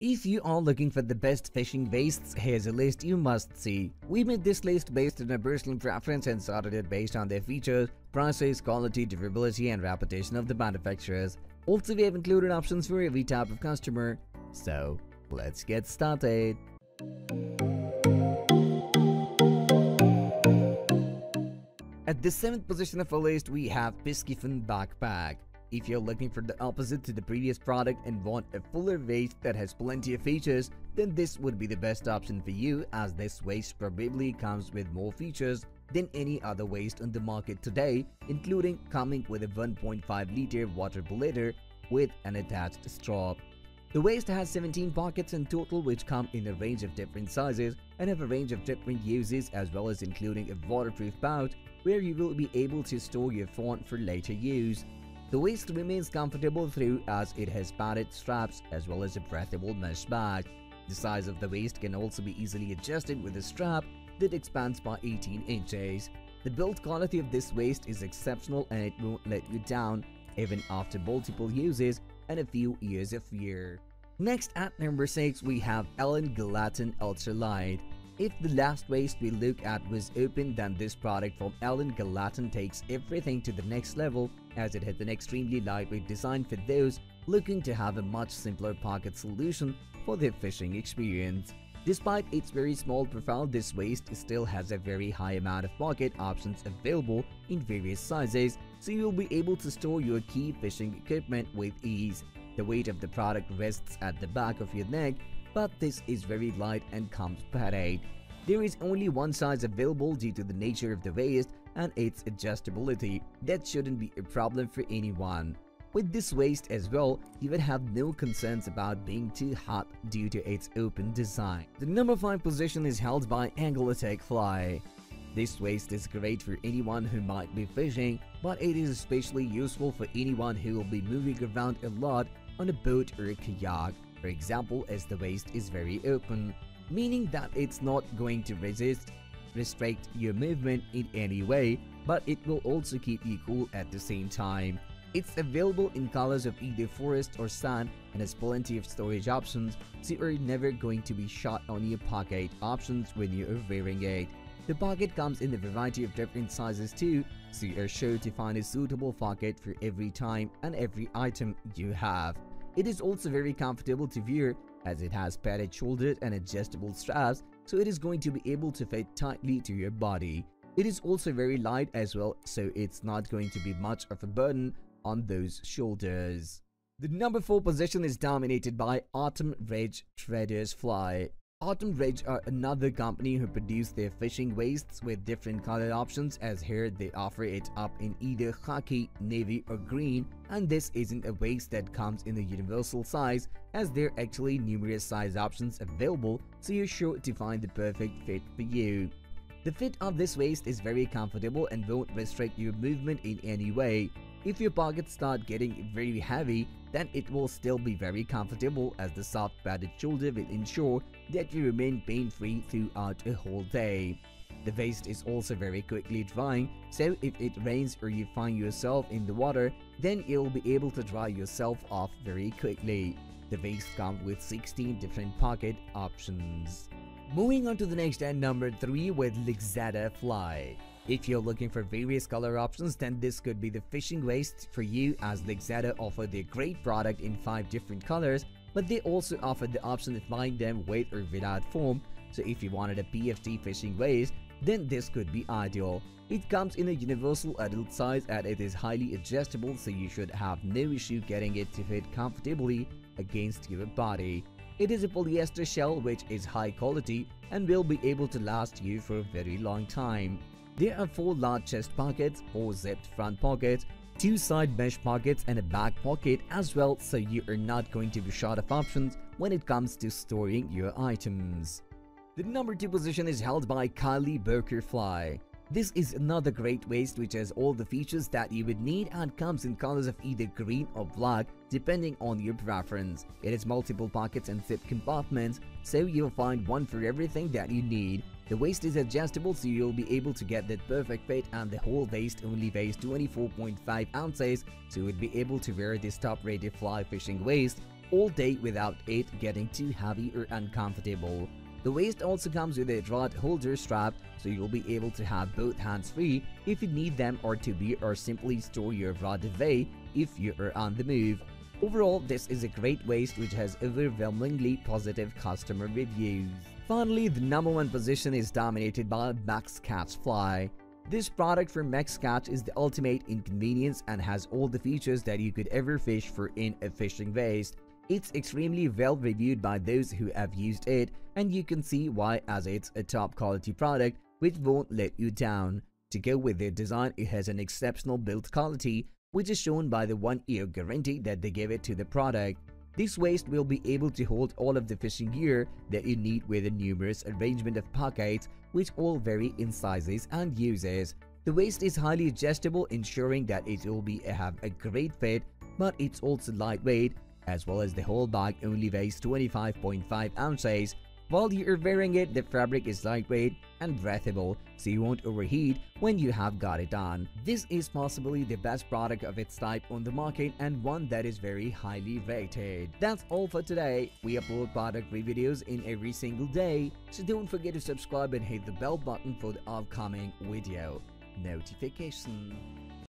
If you are looking for the best fishing wastes, here's a list you must see. We made this list based on a personal preference and sorted it based on their features, prices, quality, durability, and reputation of the manufacturers. Also, we have included options for every type of customer. So, let's get started. At the 7th position of our list, we have Piscifun Backpack. If you're looking for the opposite to the previous product and want a fuller waist that has plenty of features, then this would be the best option for you as this waist probably comes with more features than any other waist on the market today, including coming with a 1.5 liter water bladder with an attached strap. The waist has 17 pockets in total which come in a range of different sizes and have a range of different uses as well as including a waterproof pouch where you will be able to store your phone for later use. The waist remains comfortable through as it has padded straps as well as a breathable mesh bag. The size of the waist can also be easily adjusted with a strap that expands by 18 inches. The build quality of this waist is exceptional and it won't let you down even after multiple uses and a few years of wear. Next at number 6 we have Allen Gallatin Ultralight. If the last waist we look at was open then this product from Allen Gallatin takes everything to the next level as it has an extremely lightweight design for those looking to have a much simpler pocket solution for their fishing experience. Despite its very small profile, this waist still has a very high amount of pocket options available in various sizes, so you'll be able to store your key fishing equipment with ease. The weight of the product rests at the back of your neck but this is very light and comes padded. There is only one size available due to the nature of the waist and its adjustability. That shouldn't be a problem for anyone. With this waist as well, you would have no concerns about being too hot due to its open design. The number 5 position is held by Anglatech Fly. This waist is great for anyone who might be fishing, but it is especially useful for anyone who will be moving around a lot on a boat or a kayak. For example, as the waist is very open, meaning that it's not going to resist, restrict your movement in any way, but it will also keep you cool at the same time. It's available in colors of either forest or sand and has plenty of storage options, so you're never going to be short on your pocket options when you're wearing it. The pocket comes in a variety of different sizes too, so you're sure to find a suitable pocket for every time and every item you have. It is also very comfortable to wear as it has padded shoulders and adjustable straps so it is going to be able to fit tightly to your body. It is also very light as well so it's not going to be much of a burden on those shoulders. The number 4 position is dominated by Autumn Ridge Traders Fly. Autumn Ridge are another company who produce their fishing wastes with different color options as here they offer it up in either khaki, navy or green and this isn't a waist that comes in a universal size as there are actually numerous size options available so you're sure to find the perfect fit for you. The fit of this waist is very comfortable and won't restrict your movement in any way. If your pockets start getting very heavy, then it will still be very comfortable as the soft padded shoulder will ensure that you remain pain-free throughout a whole day. The waist is also very quickly drying, so if it rains or you find yourself in the water, then you'll be able to dry yourself off very quickly. The waist comes with 16 different pocket options. Moving on to the next and number 3 with Lixada Fly. If you're looking for various color options, then this could be the fishing waist for you as Lixada offer their great product in 5 different colors, but they also offer the option of buying them with or without foam, so if you wanted a PFD fishing waist, then this could be ideal. It comes in a universal adult size and it is highly adjustable so you should have no issue getting it to fit comfortably against your body. It is a polyester shell which is high quality and will be able to last you for a very long time. There are 4 large chest pockets, 4 zipped front pockets, 2 side mesh pockets and a back pocket as well so you are not going to be short of options when it comes to storing your items. The number 2 position is held by KyleBooker Fly. This is another great waist which has all the features that you would need and comes in colors of either green or black depending on your preference. It has multiple pockets and zip compartments so you'll find one for everything that you need the waist is adjustable so you'll be able to get that perfect fit and the whole waist only weighs 24.5 ounces so you'll be able to wear this top rated fly fishing waist all day without it getting too heavy or uncomfortable. The waist also comes with a rod holder strap so you'll be able to have both hands free if you need them or to be or simply store your rod away if you are on the move. Overall, this is a great waist which has overwhelmingly positive customer reviews. Finally, the number one position is dominated by Maxcatch Fly. This product from Maxcatch is the ultimate in convenience and has all the features that you could ever fish for in a fishing waist. It's extremely well reviewed by those who have used it and you can see why as it's a top quality product which won't let you down. To go with their design, it has an exceptional build quality which is shown by the one year guarantee that they give it to the product. This waist will be able to hold all of the fishing gear that you need with a numerous arrangement of pockets which all vary in sizes and uses. The waist is highly adjustable ensuring that it will be have a great fit but it's also lightweight as well as the whole bag only weighs 25.5 ounces. While you are wearing it, the fabric is lightweight and breathable, so you won't overheat when you have got it on. This is possibly the best product of its type on the market and one that is very highly rated. That's all for today. We upload product reviews in every single day, so don't forget to subscribe and hit the bell button for the upcoming video notification.